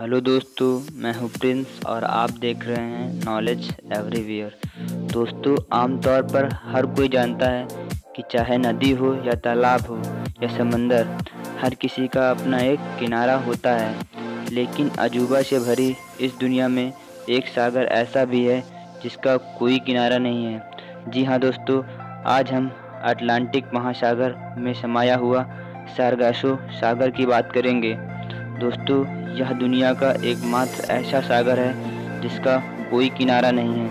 Hello दोस्तों, मैं हूँ प्रिंस और आप देख रहे हैं नॉलेज एवरीवेयर दोस्तों, आमतौर पर हर कोई जानता है कि चाहे नदी हो या तालाब हो या समंदर, हर किसी का अपना एक किनारा होता है। लेकिन अजूबा से भरी इस दुनिया में एक सागर ऐसा भी है जिसका कोई किनारा नहीं है। जी हाँ दोस्तों, आज हम अटलांटिक महासागर में समाया हुआ सारगासो सागर की बात करेंगे। दोस्तों, यह दुनिया का एकमात्र ऐसा सागर है, जिसका कोई किनारा नहीं है।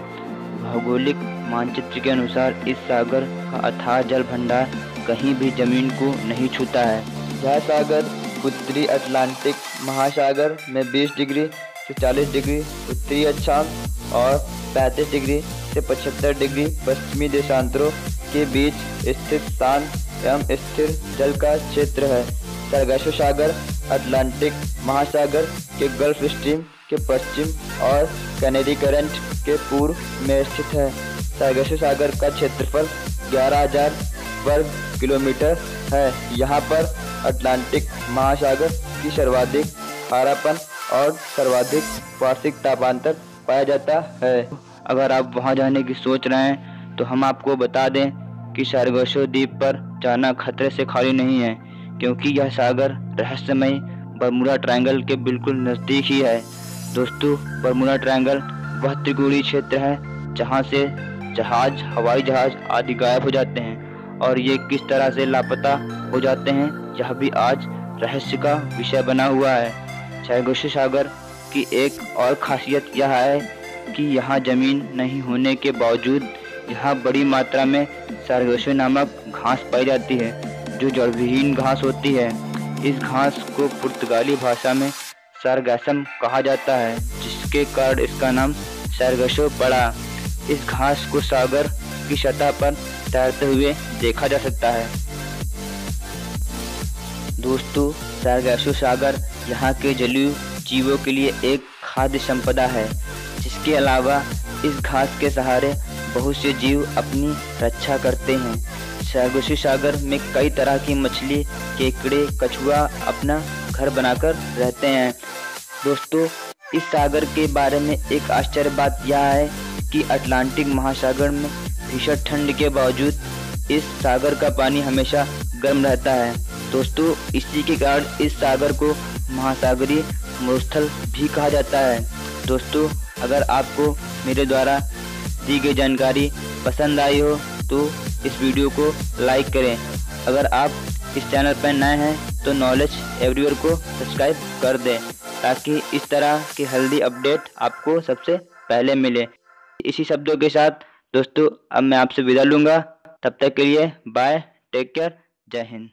भौगोलिक मानचित्र के अनुसार, इस सागर का अथाह जल भंडार कहीं भी ज़मीन को नहीं छूता है। यह सागर उत्तरी अटलांटिक महासागर में 20 डिग्री से 40 डिग्री, उत्तरी अक्षांश और 35 डिग्री से 75 डिग्री पश्चिमी देशांतरों के बीच स्थित शांत एवं स्थिर जल का क्षेत्र है। सरगासो सागर अटलांटिक महासागर के गल्फ स्ट्रीम के पश्चिम और कैनेडी करंट के पूर्व में स्थित है। सरगासो सागर का क्षेत्रफल 11,000 वर्ग किलोमीटर है। यहाँ पर अटलांटिक महासागर की सर्वाधिक खारापन और सर्वाधिक वार्षिक तापांतर पाया जाता है। अगर आप वहाँ जाने की सोच रहे हैं तो हम आपको बता दें कि सरगोशो द्वीप पर जाना खतरे से खाली नहीं है। क्योंकि यह सागर रहस्यमय बरमुरा ट्रायंगल के बिल्कुल नज़दीक ही है। दोस्तों बरमुरा ट्रायंगल वह त्रिकोणीय क्षेत्र है जहाँ से जहाज़, हवाई जहाज़ आदि गायब हो जाते हैं और ये किस तरह से लापता हो जाते हैं, यह भी आज रहस्य का विषय बना हुआ है। सैगोशी सागर की एक और खासियत यह है कि यहाँ ज़मीन नहीं होने के बावजूद यहाँ बड़ी मात्रा में सरगोशी नामक घास पाई जाती है। जो जड़विहीन घास होती है, इस घास को पुर्तगाली भाषा में सरगसम कहा जाता है, जिसके कारण इसका नाम सरगशो पड़ा। इस घास को सागर की सतह पर तैरते हुए देखा जा सकता है। दोस्तों, सरगसो सागर यहाँ के जलीय जीवों के लिए एक खाद्य संपदा है। जिसके अलावा इस घास के सहारे बहुत से जीव अपनी रक्षा करते हैं। सरगोशी सागर में कई तरह की मछली, केकड़े, कछुआ अपना घर बनाकर रहते हैं। दोस्तों, इस सागर के बारे में एक आश्चर्य बात यह है कि अटलांटिक महासागर में भीषण ठंड के बावजूद इस सागर का पानी हमेशा गर्म रहता है। दोस्तों, इसी के कारण इस सागर को महासागरीय मरुस्थल भी कहा जाता है। दोस्तों, अगर आपको मेरे द्वारा दी गई जानकारी पसंद आई हो तो इस वीडियो को लाइक करें। अगर आप इस चैनल पर नए हैं तो नॉलेज एवरीवर को सब्सक्राइब कर दें, ताकि इस तरह की हेल्दी अपडेट आपको सबसे पहले मिले। इसी शब्दों के साथ, दोस्तों, अब मैं आपसे विदा लूँगा। तब तक के लिए बाय टेक केयर जय हिंद।